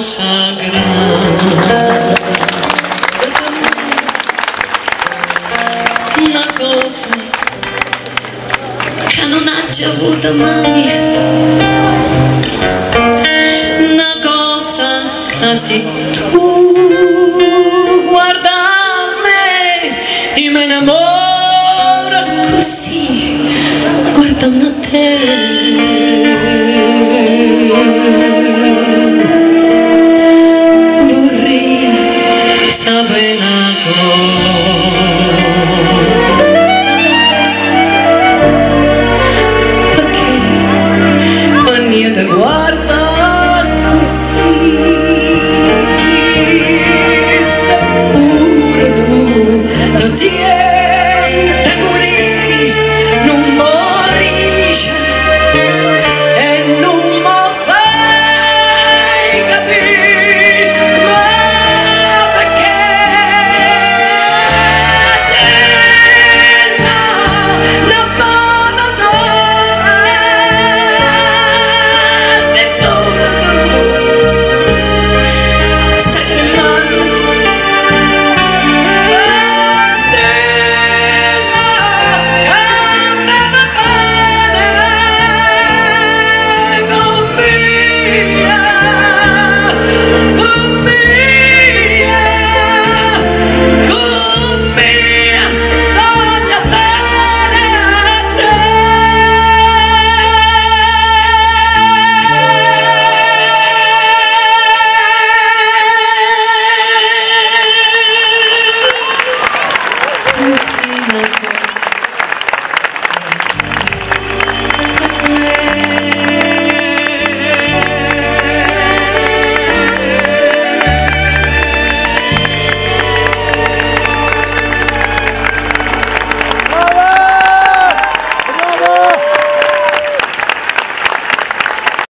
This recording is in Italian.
sagrada. Una cosa che non ha già avuto mai. Una cosa quasi tu. Guarda me e mi innamoro così. Guardando a te. te guarda Christina.